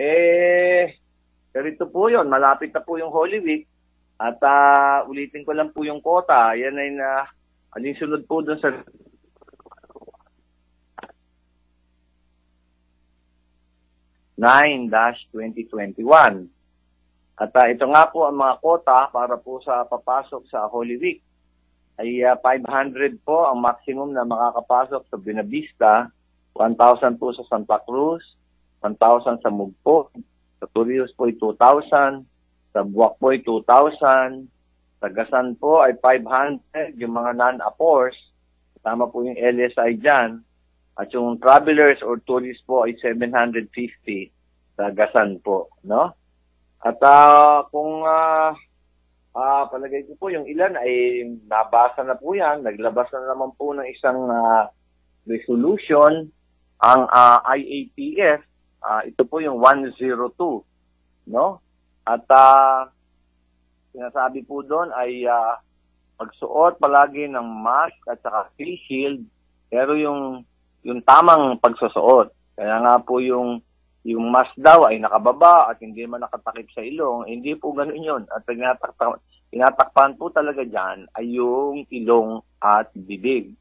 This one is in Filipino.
Eh, ganito po yun. Malapit na po yung Holy Week. At ah, ulitin ko lang po yung quota. Yan ay na, aling sunod po dun sa 9-2021. At ah, ito nga po ang mga quota para po sa papasok sa Holy Week. Ay ah, 500 po ang maximum na makakapasok sa Binavista, 1,000 po sa Santa Cruz, 1,000 sa Mugpo, sa Turios po ay 2,000, sa Buwak po ay 2,000, sa Gasan po ay 500, yung mga non-appors, tama po yung LSI dyan, at yung travelers or tourists po ay 750 sa Gasan po, no? At ah, kung ah, ah, palagay ko po yung ilan ay nabasa na po yan, naglabas na naman po ng isang ah, resolution ang ah, IATF, ah, ito po yung 102, no? At ah, sinasabi po doon ay ah, pagsuot palagi ng mask at saka face shield, pero yung yung tamang pagsusuot. Kaya nga po yung yung mask daw ay nakababa at hindi man nakatakip sa ilong, hindi po ganun yun. At tinatakpan po talaga dyan ay yung ilong at bibig.